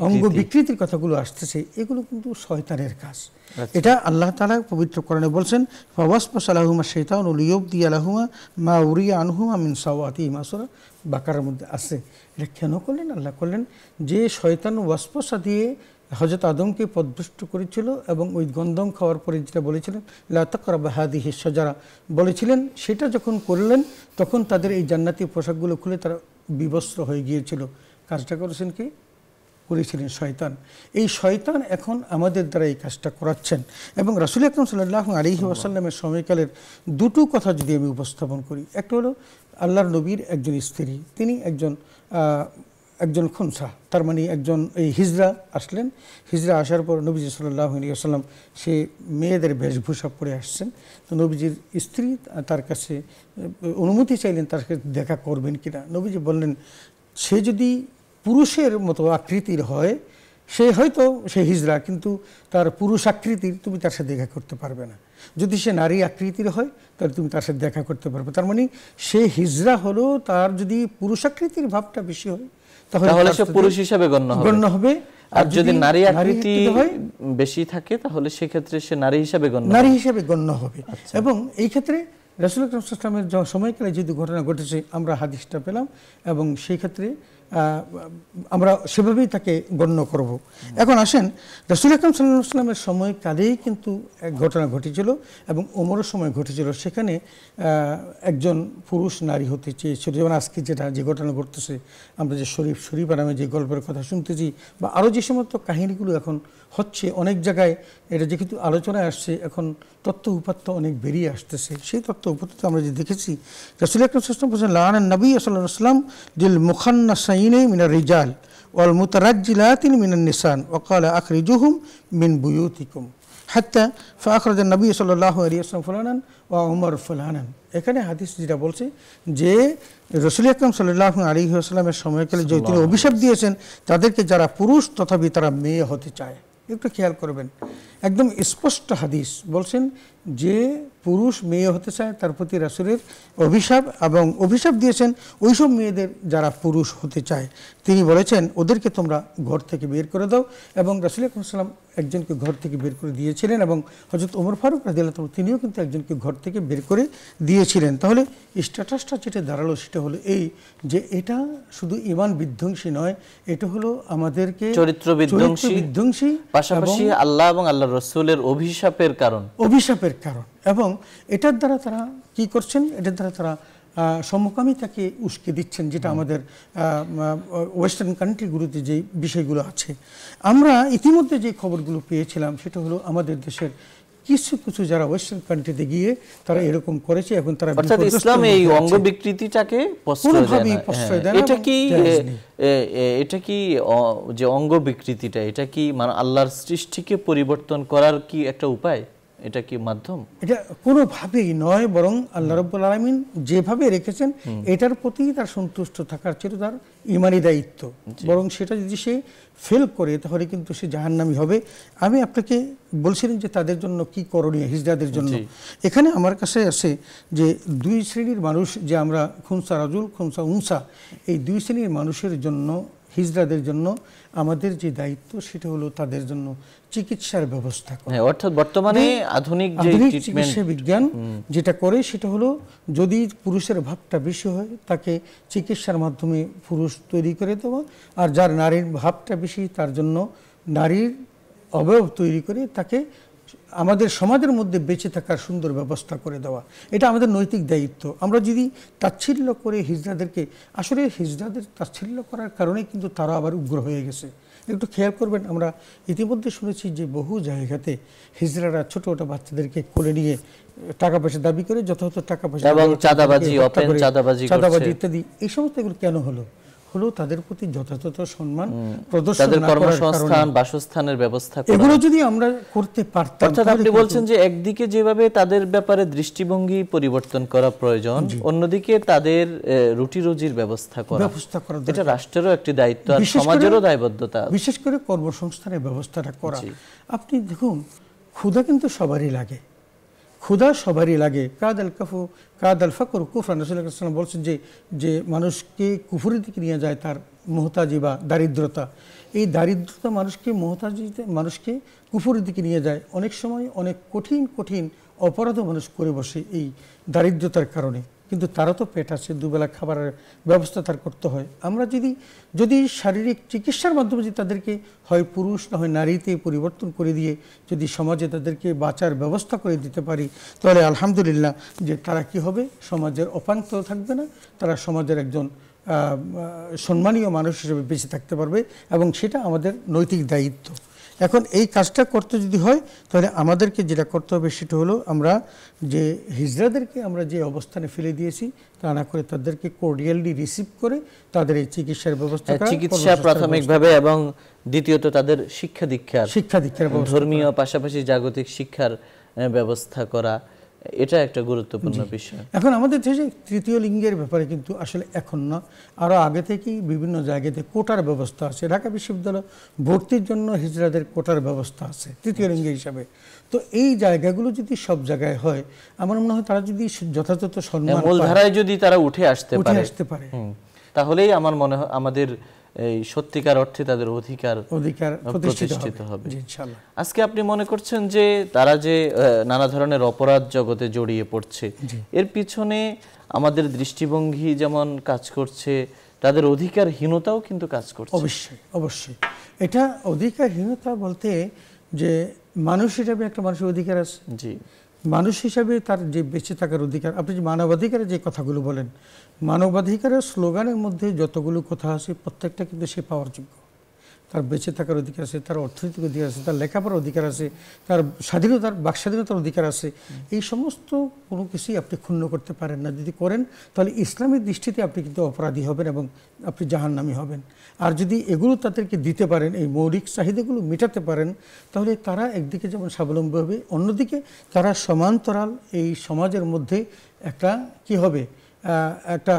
অঙ্গ বিকৃতির কথাগুলো আসতেছে এগুলো কিন্তু শয়তানের কাজ। আচ্ছা। এটা আল্লাহ তালা পবিত্র করণে বলছেন ফাওয়াসপাস আলাহুমা শেতান উলিয়ব দি আলাহুমা মা উরিয়া আনহুমা মিন সাওয়াতি মাসুরা। বাকার মধ্যে আছে। এটা কেন করলেন? আল্লাহ করলেন যে শয়তান ওয়াসপসা দিয়ে হজরত আদমকে পদভ্রষ্ট করেছিল এবং ওই গন্ধম খাওয়ার পরে যেটা বলেছিলেন লাতাকরা বাহাদি হিসাজারা বলেছিলেন সেটা যখন করলেন তখন তাদের এই জান্নাতি পোশাকগুলো খুলে তারা বিবস্ত্র হয়ে গিয়েছিল। কাজটা করেছেন কি? করেছিলেন শয়তান। এই শয়তান এখন আমাদের দ্বারা এই কাজটা করাচ্ছেন। এবং রাসুল আকরম সাল্লাহ আলিহি ওয়াসাল্লামের সময়কালের দুটো কথা যদি আমি উপস্থাপন করি একটা হলো আল্লাহর নবীর একজন স্ত্রী তিনি একজন একজন খুনসা, তার মানে একজন এই হিজরা আসলেন। হিজরা আসার পর নবীজি সাল্লাহ আলী সে মেয়েদের বেশভূষা পরে আসছেন। তো নবীজির স্ত্রী তার কাছে, অনুমতি চাইলেন তার কাছে দেখা করবেন কিনা। নবীজি বললেন, সে যদি পুরুষের মতো আকৃতির হয়, সে হয়তো সে হিজরা, কিন্তু তার পুরুষ আকৃতির তুমি তার সাথে দেখা করতে পারবে না। যদি সে নারী আকৃতির হয়, তাহলে তুমি তার সাথে দেখা করতে পারবে। তার মানে সে হিজরা হলো তার যদি পুরুষ আকৃতির ভাবটা বেশি হয় তাহলে সে পুরুষ হিসেবে গণ্য হবে। গণ্য হবে। আর যদি নারী আকৃতি বেশি থাকে তাহলে সেক্ষেত্রে সে নারী হিসেবে গণ্য নারী। হিসেবে গণ্য হবে। এবং এই ক্ষেত্রে রাসুল ওয়াসাল্লামের সময়কালে যদি ঘটনা ঘটেছে আমরা হাদিসটা পেলাম এবং সেই ক্ষেত্রে আমরা সেভাবেই তাকে গণ্য করব। এখন আসেন, রসুল আকরম সাল্লামের সময়কালেই কিন্তু এক ঘটনা ঘটেছিল এবং ওমরের সময় ঘটেছিল। সেখানে একজন পুরুষ নারী হতে চেয়েছিল। যেমন আজকে যেটা, যে ঘটনা ঘটতেছে, আমরা যে শরীফ শরীফ নামে যে গল্পের কথা শুনতেছি, বা আরও যে সমস্ত কাহিনীগুলো এখন হচ্ছে অনেক জায়গায় এটা যেহেতু আলোচনায় আসছে এখন তত্ত্ব উপাত্ত অনেক বেরিয়ে আসতেছে। সেই তত্ত্ব উপাত্ত আমরা যে দেখেছি রসুল আকরম সাল্লাম বলছেন লান নবী সাল্লাম দিল মুখান্না সাইনে মিনার রিজাল ওয়াল মুতারাজ্জিলাতিন মিনান নিসান ওকাল আখরিজুহুম মিন বুয়ুতিকুম হাত্তা ফাখরাজ নবী সাল্লাহ আলী আসলাম ফুলানান ও উমর ফুলানান। এখানে হাদিস যেটা বলছে যে রসুল আকরম সাল্লাহ আলী আসলামের সময়কালে যে তিনি অভিশাপ দিয়েছেন তাদেরকে যারা পুরুষ তথাপি তারা মেয়ে হতে চায়। একটু খেয়াল করবেন। একদম স্পষ্ট হাদিস বলছেন যে পুরুষ মেয়ে হতে চায় তার প্রতি রাসুরের অভিশাপ এবং অভিশাপ দিয়েছেন ওইসব মেয়েদের যারা পুরুষ হতে চায়। তিনি বলেছেন ওদেরকে তোমরা ঘর থেকে বের করে দাও। এবং রাসুল সাল্লাম একজনকে ঘর থেকে বের করে দিয়েছিলেন এবং হজরত ওমর ফারুক রাজিয়াল্লাহ তিনিও কিন্তু একজনকে ঘর থেকে বের করে দিয়েছিলেন। তাহলে স্ট্যাটাসটা যেটা দাঁড়াল সেটা হলো এই যে এটা শুধু ইমান বিধ্বংসী নয় এটা হলো আমাদেরকে চরিত্র বিধ্বংসী, বিধ্বংসী পাশাপাশি আল্লাহ এবং আল্লাহ রসুলের অভিশাপের কারণ। অভিশাপের কারণ। এবং এটার দ্বারা তারা কি করছেন? এটার দ্বারা তারা সমকামিতাকে উস্কে দিচ্ছেন যেটা আমাদের ওয়েস্টার্ন কান্ট্রিগুলোতে যে বিষয়গুলো আছে। আমরা ইতিমধ্যে যে খবরগুলো পেয়েছিলাম সেটা হলো আমাদের দেশের কিছু কিছু যারা ওয়েস্টার্ন কান্ট্রিতে গিয়ে তারা এরকম করেছে এবং তারা অর্থাৎ ইসলাম এই অঙ্গ বিকৃতিটাকে প্রশ্রয় দেয় কোনোভাবেই প্রশ্রয় দেয় এটা কি এটা কি যে অঙ্গ বিকৃতিটা এটা কি মানে আল্লাহর সৃষ্টিকে পরিবর্তন করার কি একটা উপায়? এটা কি মাধ্যম? এটা কোনোভাবেই নয় বরং আল্লাহ রব্বুল আলমিন যেভাবে রেখেছেন এটার প্রতি তার সন্তুষ্ট থাকার ছিল তার ইমানি দায়িত্ব। বরং সেটা যদি সে ফেল করে তাহলে কিন্তু সে জাহান্নামি হবে। আমি আপনাকে বলছিলাম যে তাদের জন্য কি করণীয় হিজড়াদের জন্য। এখানে আমার কাছে আছে যে দুই শ্রেণির মানুষ যে আমরা খুনসা রাজুল খুনসা উনসা এই দুই শ্রেণির মানুষের জন্য হিজড়াদের জন্য আমাদের যে দায়িত্ব সেটা হলো তাদের জন্য চিকিৎসার ব্যবস্থা করা। হ্যাঁ অর্থাৎ বর্তমানে আধুনিক যে চিকিৎসা বিজ্ঞান যেটা করে সেটা হলো যদি পুরুষের ভাবটা বেশি হয় তাকে চিকিৎসার মাধ্যমে পুরুষ তৈরি করে দেওয়া আর যার নারীর ভাবটা বেশি তার জন্য নারীর অবয়ব তৈরি করে তাকে আমাদের সমাজের মধ্যে বেঁচে থাকার সুন্দর ব্যবস্থা করে দেওয়া। এটা আমাদের নৈতিক দায়িত্ব। আমরা যদি তাচ্ছিল্য করে হিজড়াদেরকে আসলে হিজড়াদের তাচ্ছিল্য করার কারণে কিন্তু তারা আবার উগ্র হয়ে গেছে। একটু খেয়াল করবেন আমরা ইতিমধ্যে শুনেছি যে বহু জায়গাতে হিজড়ারা ছোট ছোট বাচ্চাদেরকে কোলে নিয়ে টাকা পয়সা দাবি করে যথাযথ টাকা পয়সা এবং চাঁদাবাজি, চাঁদাবাজি ইত্যাদি। এই সমস্ত এগুলো কেন হলো? হলো তাদের প্রতি যথাযথ সম্মান প্রদর্শন তাদের কর্মসংস্থান বাসস্থানের ব্যবস্থা এগুলো যদি আমরা করতে পারতাম অর্থাৎ আপনি বলছেন যে একদিকে যেভাবে তাদের ব্যাপারে দৃষ্টিভঙ্গি পরিবর্তন করা প্রয়োজন অন্যদিকে তাদের রুটি রুজির ব্যবস্থা করা। ব্যবস্থা করা এটা রাষ্ট্রেরও একটি দায়িত্ব আর সমাজেরও দায়বদ্ধতা বিশেষ করে কর্মসংস্থানের ব্যবস্থাটা করা। আপনি দেখুন ক্ষুধা কিন্তু সবারই লাগে। ক্ষুধা সবারই লাগে। কাদ আল কাফু কাদ আল ফকর, কুফরান। রসুল্লাহাম বলছেন যে যে মানুষকে কুফুরের দিকে নিয়ে যায় তার মোহতাজি বা দারিদ্রতা। এই দারিদ্রতা মানুষকে, মোহতাজিতে মানুষকে কুফুরের দিকে নিয়ে যায়। অনেক সময় অনেক কঠিন কঠিন অপরাধও মানুষ করে বসে এই দারিদ্রতার কারণে। কিন্তু তারা তো পেট আছে, দুবেলা খাবারের ব্যবস্থা তার করতে হয়। আমরা যদি যদি শারীরিক চিকিৎসার মাধ্যমে যদি তাদেরকে হয় পুরুষ না হয় নারীতে পরিবর্তন করে দিয়ে যদি সমাজে তাদেরকে বাঁচার ব্যবস্থা করে দিতে পারি, তাহলে আলহামদুলিল্লাহ যে তারা কি হবে? সমাজের অপাঙ্ক থাকবে না, তারা সমাজের একজন সম্মানীয় মানুষ হিসেবে বেঁচে থাকতে পারবে এবং সেটা আমাদের নৈতিক দায়িত্ব। এখন এই কাজটা করতে যদি হয় তাহলে আমাদেরকে যেটা করতে হবে সেটা হলো আমরা যে হিজড়াদেরকে আমরা যে অবস্থানে ফেলে দিয়েছি তা না করে তাদেরকে কোর্ডিয়ালি রিসিভ করে তাদের এই চিকিৎসার ব্যবস্থা হ্যাঁ, চিকিৎসা প্রাথমিকভাবে এবং দ্বিতীয়ত তাদের শিক্ষা দীক্ষার শিক্ষা দীক্ষার ধর্মীয় পাশাপাশি জাগতিক শিক্ষার ব্যবস্থা করা। এটা একটা গুরুত্বপূর্ণ বিষয়। এখন আমাদের দেশে তৃতীয় লিঙ্গের ব্যাপারে কিন্তু আসলে এখন না আরও আগে থেকেই বিভিন্ন জায়গাতে কোটার ব্যবস্থা আছে। ঢাকা বিশ্ববিদ্যালয় ভর্তির জন্য হিজড়াদের কোটার ব্যবস্থা আছে তৃতীয় লিঙ্গ হিসাবে। তো এই জায়গাগুলো যদি সব জায়গায় হয় আমার মনে হয় তারা যদি যথাযথ সম্মান মূল পায়, ধারায় যদি তারা উঠে আসতে উঠে পারে। আসতে পারে। তাহলেই আমার মনে হয় আমাদের এই সত্যিকার অর্থে তাদের অধিকার অধিকার প্রতিষ্ঠিত হবে আজকে আপনি মনে করছেন যে তারা যে নানা ধরনের অপরাধ জগতে জড়িয়ে পড়ছে এর পিছনে আমাদের দৃষ্টিভঙ্গি যেমন কাজ করছে তাদের অধিকারহীনতাও কিন্তু কাজ করছে। অবশ্যই অবশ্যই। এটা অধিকারহীনতা বলতে যে মানুষ হিসাবে একটা মানুষের অধিকার আছে। জি। মানুষ হিসাবে তার যে বেঁচে থাকার অধিকার, আপনি যে মানবাধিকারের যে কথাগুলো বলেন, মানবাধিকারের স্লোগানের মধ্যে যতগুলো কথা আছে, প্রত্যেকটা কিন্তু সে পাওয়ার যোগ্য। তার বেঁচে থাকার অধিকার আছে, তার অর্থনৈতিক অধিকার আছে, তার লেখাপড়ার অধিকার আছে, তার স্বাধীনতার বাক স্বাধীনতার অধিকার আছে। এই সমস্ত কোনো কিছুই আপনি ক্ষুণ্ণ করতে পারেন না। যদি করেন, তাহলে ইসলামের দৃষ্টিতে আপনি কিন্তু অপরাধী হবেন এবং আপনি জাহান্নামী হবেন। আর যদি এগুলো তাদেরকে দিতে পারেন, এই মৌলিক চাহিদাগুলো মেটাতে পারেন, তাহলে তারা একদিকে যেমন স্বাবলম্বী হবে, অন্যদিকে তারা সমান্তরাল এই সমাজের মধ্যে একটা কি হবে একটা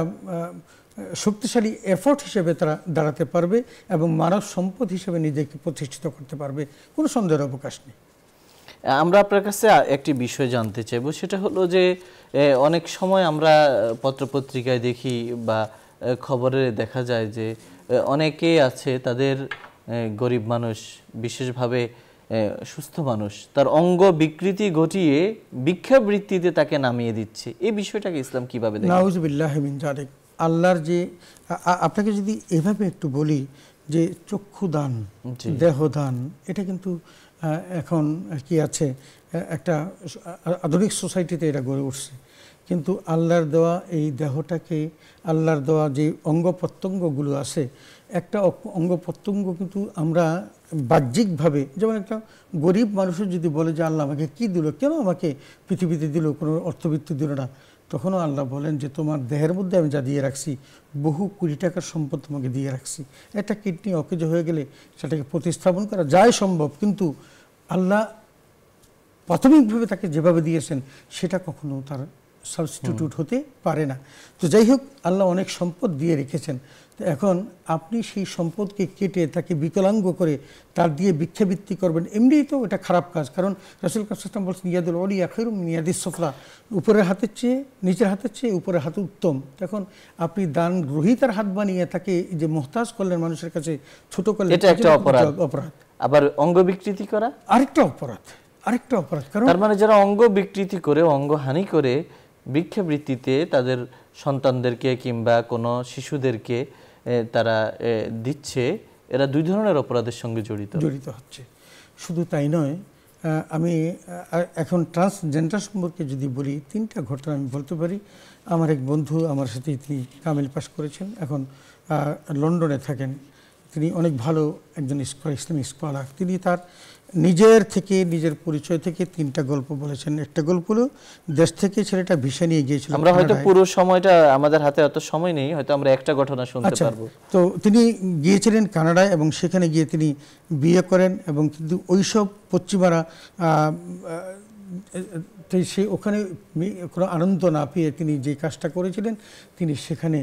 শক্তিশালী এফোর্ট হিসেবে তারা দাঁড়াতে পারবে এবং মানব সম্পদ হিসেবে নিজেকে প্রতিষ্ঠিত করতে পারবে। কোনো সন্দেহের অবকাশ নেই। আমরা আপনার কাছে একটি বিষয় জানতে চাইব। সেটা হলো যে অনেক সময় আমরা পত্রপত্রিকায় দেখি বা খবরে দেখা যায় যে আহ, অনেকেই আছে তাদের গরিব মানুষ বিশেষভাবে সুস্থ মানুষ তার অঙ্গ বিকৃতি ঘটিয়ে ভিক্ষাবৃত্তিতে তাকে নামিয়ে দিচ্ছে। এই বিষয়টাকে ইসলাম কীভাবে দেখে? নাউজবিল্লাহ মিন জালিক আল্লাহর যে আপনাকে যদি এভাবে একটু বলি যে চক্ষু দান জি। দেহ দান এটা কিন্তু এখন কি আছে? একটা আধুনিক সোসাইটিতে এটা গড়ে উঠছে। কিন্তু আল্লাহর দেওয়া এই দেহটাকে আল্লাহর দেওয়া যে অঙ্গ প্রত্যঙ্গগুলো আছে একটা অঙ্গ প্রত্যঙ্গ কিন্তু আমরা বাহ্যিকভাবে যেমন একটা গরিব মানুষের যদি বলে যে আল্লাহ আমাকে কি দিল? কেন আমাকে পৃথিবীতে দিল? কোনো অর্থবৃত্তি দিল না। তখনও আল্লাহ বলেন যে তোমার দেহের মধ্যে আমি যা দিয়ে রাখছি বহু কুড়ি টাকার সম্পদ তোমাকে দিয়ে রাখছি। একটা কিডনি অকেজ হয়ে গেলে সেটাকে প্রতিস্থাপন করা যায় সম্ভব কিন্তু আল্লাহ প্রাথমিকভাবে তাকে যেভাবে দিয়েছেন সেটা কখনো তার সাবস্টিটিউট হতে পারে না। তো যাই হোক আল্লাহ অনেক সম্পদ দিয়ে রেখেছেন। এখন আপনি সেই সম্পদকে কেটে তাকে বিকলাঙ্গ করে তার দিয়ে ভিক্ষাবৃত্তি করবেন এমনিই তো এটা খারাপ কাজ। কারণ রাসুল কাসলাম বলছেন ইয়াদুল অলি আখেরুম ইয়াদিস সফলা উপরের হাতের চেয়ে নিচের হাতের চেয়ে উপরের হাতে উত্তম। তখন আপনি দান গ্রহিতার হাত বানিয়ে তাকে যে মোহতাজ করলেন মানুষের কাছে ছোট করলেন এটা একটা অপরাধ। অপরাধ। আবার অঙ্গ বিকৃতি করা? আরেকটা অপরাধ আরেকটা অপরাধ। কারণ তার মানে যারা অঙ্গ বিকৃতি করে অঙ্গ হানি করে ভিক্ষাবৃত্তিতে তাদের সন্তানদেরকে কিংবা কোনো শিশুদেরকে তারা দিচ্ছে, এরা দুই ধরনের অপরাধের সঙ্গে জড়িত। জড়িত হচ্ছে। শুধু তাই নয় আমি এখন ট্রান্সজেন্ডার সম্পর্কে যদি বলি, তিনটা ঘটনা আমি বলতে পারি। আমার এক বন্ধু, আমার সাথে তিনি কামিল পাশ করেছেন। এখন লন্ডনে থাকেন। তিনি অনেক ভালো একজন ইসলামিক স্কলার তিনি তার নিজের থেকে নিজের পরিচয় থেকে তিনটা গল্প বলেছেন। একটা গল্প হলো দেশ থেকে ছেলেটা ভিসা নিয়ে গিয়েছিল আমরা হয়তো পুরো সময়টা আমাদের হাতে অত সময় নেই হয়তো আমরা একটা ঘটনা শুনতে আচ্ছা পারব। তো তিনি গিয়েছিলেন কানাডায় এবং সেখানে গিয়ে তিনি বিয়ে করেন এবং কিন্তু ওইসব পশ্চিমারা সে ওখানে কোনো আনন্দ না পেয়ে তিনি যে কাজটা করেছিলেন তিনি সেখানে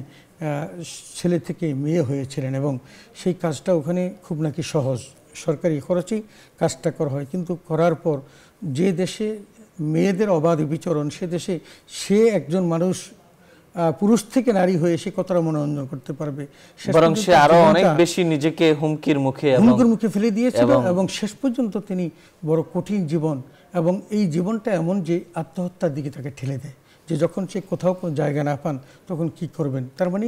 ছেলে থেকে মেয়ে হয়েছিলেন এবং সেই কাজটা ওখানে খুব নাকি সহজ। সরকারি খরচেই কাজটা করা হয়। কিন্তু করার পর যে দেশে মেয়েদের অবাধ বিচরণ সে দেশে সে একজন মানুষ পুরুষ থেকে নারী হয়ে সে কতটা মনোরঞ্জন করতে পারবে। বরং সে আরও অনেক বেশি নিজেকে হুমকির মুখে হুমকির মুখে ফেলে দিয়েছিল এবং শেষ পর্যন্ত তিনি বড় কঠিন জীবন এবং এই জীবনটা এমন যে আত্মহত্যার দিকে তাকে ঠেলে দেয়। যে যখন সে কোথাও কোনো জায়গা না পান তখন কি করবেন? তার মানে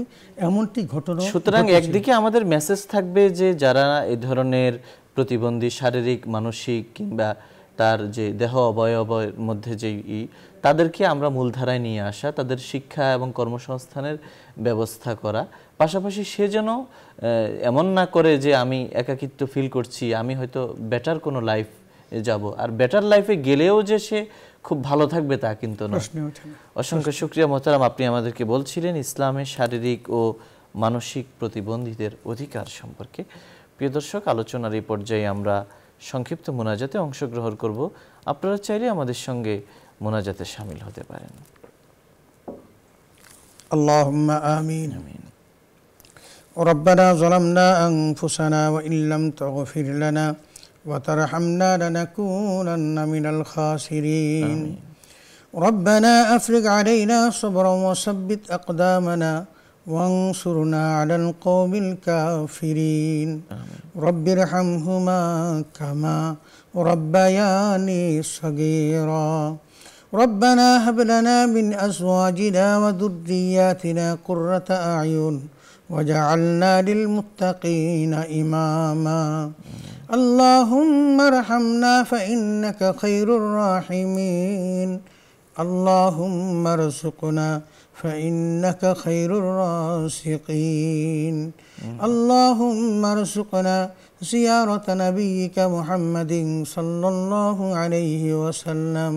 এমনটি ঘটনা সুতরাং একদিকে আমাদের মেসেজ থাকবে যে যারা এ ধরনের প্রতিবন্ধী শারীরিক মানসিক কিংবা তার যে দেহ অবয়বের মধ্যে যে ই তাদেরকে আমরা মূলধারায় নিয়ে আসা তাদের শিক্ষা এবং কর্মসংস্থানের ব্যবস্থা করা। পাশাপাশি সে যেন এমন না করে যে আমি একাকিত্ব ফিল করছি আমি হয়তো বেটার কোনো লাইফ যাব। আর বেটার লাইফে গেলেও যে সে খুব ভালো থাকবে তা কিন্তু নয় প্রশ্নে ওঠে না অসংখ্য শুক্রিয়া মোহতারাম আপনি আমাদেরকে বলছিলেন ইসলামের শারীরিক ও মানসিক প্রতিবন্ধীদের অধিকার সম্পর্কে প্রিয় দর্শক আলোচনার এই পর্যায়ে আমরা সংক্ষিপ্ত মোনাজাতে অংশগ্রহণ করব আপনারা চাইলে আমাদের সঙ্গে মোনাজাতে সামিল হতে পারেন اللهم آمين ربنا ظلمنا أنفسنا وإن لم تغفر لنا وترحمنا لنكونن من الخاسرين. ربنا أفرغ علينا صبرا وثبت أقدامنا وانصرنا على القوم الكافرين. رب ارحمهما كما ربياني صغيرا. ربنا هب لنا من أزواجنا وذرياتنا قرة أعين وجعلنا للمتقين إماما. اللهم ارحمنا فإنك خير الراحمين اللهم ارزقنا فإنك خير الرازقين اللهم ارزقنا زيارة نبيك محمد صلى الله عليه وسلم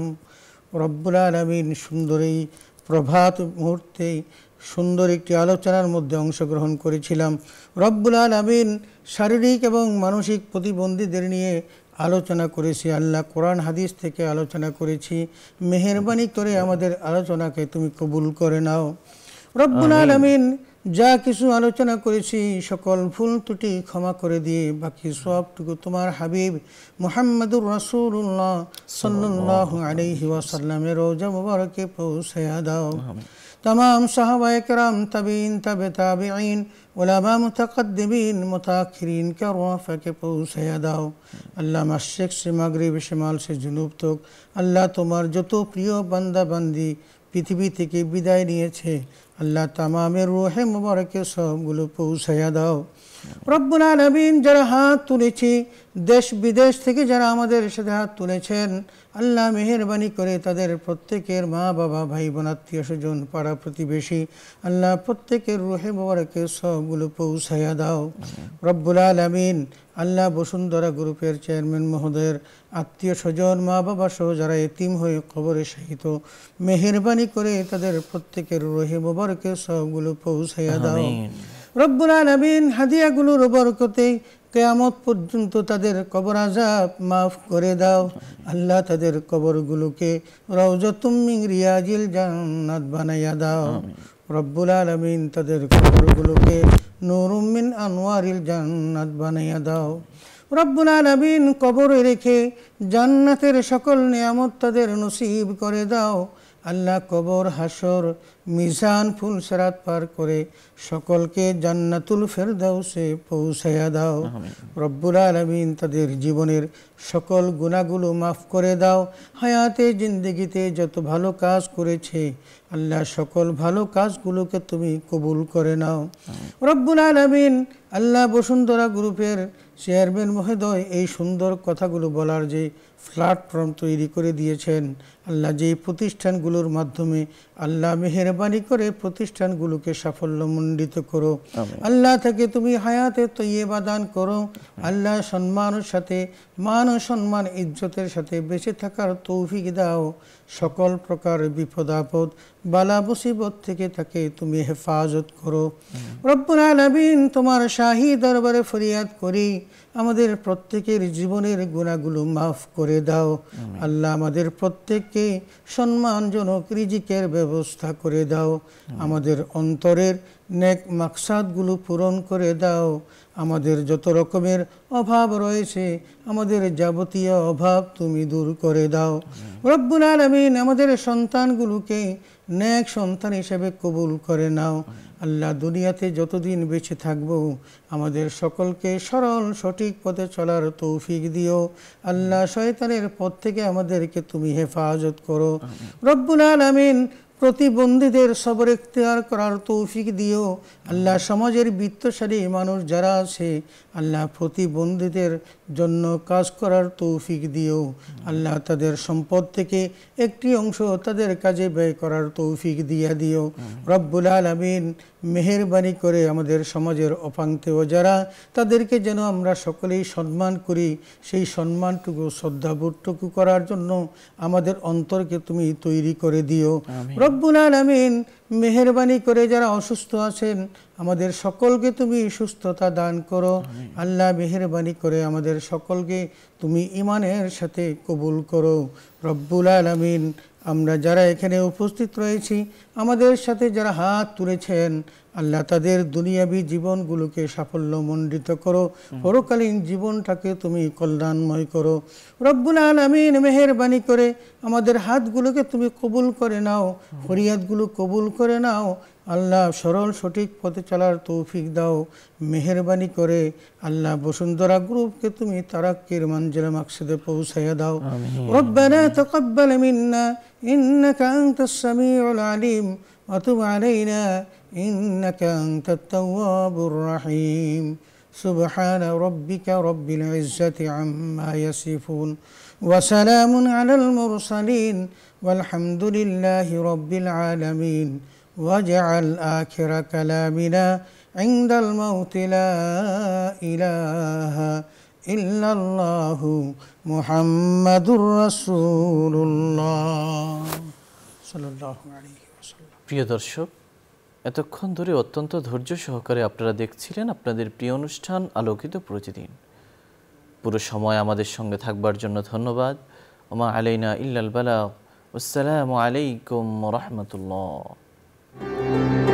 রব্বুল আলমিন সুন্দর এই প্রভাত মুহূর্তে সুন্দর একটি আলোচনার মধ্যে অংশগ্রহণ করেছিলাম। রব্বুল আলমিন শারীরিক এবং মানসিক প্রতিবন্ধীদের নিয়ে আলোচনা করেছি আল্লাহ কোরআন হাদিস থেকে আলোচনা করেছি। মেহরবানি করে আমাদের আলোচনাকে তুমি কবুল করে নাও। রব্বুল আলমিন যা কিছু আলোচনা করেছি সকল ভুল ত্রুটি ক্ষমা করে দিয়ে বাকি সবটুকু তোমার হাবিব মুহাম্মদুর রাসূলুল্লাহ সাল্লাল্লাহু আলাইহি ওয়াসাল্লামের রওজা মুবারকে পৌঁছায়া দাও। تمام صحابہ صاحب کرم طبی طب عینا متقدین متاخرین کر داؤ اللہ مشق سے مغرب شمال سے جنوب تک۔ اللہ تمہار جو تو پریو بندہ بندی پیتی پتھوی تھی بدائی دیے چھے۔ اللہ تمام روح مبارک سب گلو پوسیا داؤ রব্বুল আলমিন যারা হাত তুলেছি, দেশ বিদেশ থেকে যারা আমাদের সাথে হাত তুলেছেন, আল্লাহ মেহরবানি করে তাদের প্রত্যেকের মা, বাবা, ভাই, বোন, আত্মীয় স্বজন, পাড়া প্রতিবেশী, আল্লাহ প্রত্যেকের রুহে মোবারকে সবগুলো পৌঁছাইয়া দাও রব্বুল আলমিন আল্লাহ বসুন্ধরা গ্রুপের চেয়ারম্যান মহোদয়ের আত্মীয় স্বজন, মা, বাবা সহ যারা এতিম হয়ে কবরে সাহিত মেহরবানি করে তাদের প্রত্যেকের রুহে মোবারকে সবগুলো পৌঁছাইয়া দাও। রব্বুল আলমিন হাদিয়াগুলোর বরকতে কেয়ামত পর্যন্ত তাদের কবর আজাব মাফ করে দাও। আল্লাহ তাদের কবরগুলোকে রওজতুম রিয়াজিল জান্নাত বানাইয়া দাও। রব্বুল আলমিন তাদের কবরগুলোকে নুরুম মিন আনোয়ারিল জান্নাত বানাইয়া দাও। রব্বুল আলমিন কবরে রেখে জান্নাতের সকল নিয়ামত তাদের নসিব করে দাও। আল্লাহ কবর হাসর মিজান ফুল সেরাত পার করে সকলকে জান্নাতুল ফেরদাউসে পৌঁছাইয়া দাও। রব্বুল আলমিন তাদের জীবনের সকল গুণাগুলো মাফ করে দাও। হায়াতে জিন্দগিতে যত ভালো কাজ করেছে আল্লাহ সকল ভালো কাজগুলোকে তুমি কবুল করে নাও। রব্বুল আলমিন আল্লাহ বসুন্ধরা গ্রুপের চেয়ারম্যান মহোদয় এই সুন্দর কথাগুলো বলার যে প্ল্যাটফর্ম তৈরি করে দিয়েছেন আল্লাহ যেই প্রতিষ্ঠানগুলোর মাধ্যমে আল্লাহ মেহরবানি করে প্রতিষ্ঠানগুলোকে সাফল্যমণ্ডিত করো। আল্লাহ থেকে তুমি হায়াতে তৈয়বা দান করো। আল্লাহ সম্মানের সাথে মান সম্মান ইজ্জতের সাথে বেঁচে থাকার তৌফিক দাও। সকল প্রকার বিপদাপদ বালা মুসিবত থেকে তাকে তুমি হেফাজত করো। রব্বুল আলামিন তোমার শাহী দরবারে ফরিয়াদ করি আমাদের প্রত্যেকের জীবনের গুণাগুলো মাফ করে দাও। আল্লাহ আমাদের প্রত্যেককে সম্মানজনক রিজিকের ব্যবস্থা করে দাও। আমাদের অন্তরের নেক মাকসাদগুলো পূরণ করে দাও। আমাদের যত রকমের অভাব রয়েছে আমাদের যাবতীয় অভাব তুমি দূর করে দাও। রব্বুল আলমিন আমাদের সন্তানগুলোকে নেক সন্তান হিসেবে কবুল করে নাও। আল্লাহ দুনিয়াতে যতদিন বেঁচে থাকব আমাদের সকলকে সরল সঠিক পথে চলার তৌফিক দিও। আল্লাহ শয়তানের পথ থেকে আমাদেরকে তুমি হেফাজত করো। রব্বুল আলমিন প্রতিবন্ধীদের সবর ইখতিয়ার করার তৌফিক দিও। আল্লাহ সমাজের বৃত্তশালী মানুষ যারা আছে, আল্লাহ প্রতিবন্ধীদের জন্য কাজ করার তৌফিক দিও। আল্লাহ তাদের সম্পদ থেকে একটি অংশ তাদের কাজে ব্যয় করার তৌফিক দিয়া দিও। রব্বুল আলমিন মেহেরবানি করে আমাদের সমাজের অপাঙ্ক্তেও যারা তাদেরকে যেন আমরা সকলেই সম্মান করি সেই সম্মানটুকু শ্রদ্ধাবোধটুকু করার জন্য আমাদের অন্তরকে তুমি তৈরি করে দিও। রব্বুল আলমিন মেহরবানি করে যারা অসুস্থ আছেন আমাদের সকলকে তুমি সুস্থতা দান করো। আল্লাহ মেহরবানি করে আমাদের সকলকে তুমি ইমানের সাথে কবুল করো। রব্বুল আলমিন আমরা যারা এখানে উপস্থিত রয়েছি আমাদের সাথে যারা হাত তুলেছেন আল্লাহ তাদের দুনিয়াবী জীবনগুলোকে সাফল্যমণ্ডিত করো। পরকালীন জীবনটাকে তুমি কল্যাণময় করো। রব্বুল আলমিন মেহরবানি করে আমাদের হাতগুলোকে তুমি কবুল করে নাও ফরিয়াদগুলো কবুল করে নাও আল্লাহ সরল সঠিক পথে চলার তৌফিক দাও মেহরবানি করে আল্লাহ বসুন্ধরা গ্রুপকে তুমি তারাক্কির মঞ্জিলা মাকসুদে পৌঁছাইয়া দাও ربنا تقبل منا إنك أنت السميع العليم وتب علينا إنك أنت التواب الرحيم سبحان ربك رب العزة عما يصفون وسلام على المرسلين والحمد لله رب العالمين واجعل آخر كلامنا عند الموت لا إله إلا الله محمد رسول الله صلى الله عليه وسلم প্রিয় দর্শক এতক্ষণ ধরে অত্যন্ত ধৈর্য সহকারে আপনারা দেখছিলেন আপনাদের প্রিয় অনুষ্ঠান আলোকিত প্রতিদিন পুরো সময় আমাদের সঙ্গে থাকবার জন্য ধন্যবাদ ওমা আলাইনা ইল্লাল বালা আসসালামু আলাইকুম রহমতুল্লাহ Thank you.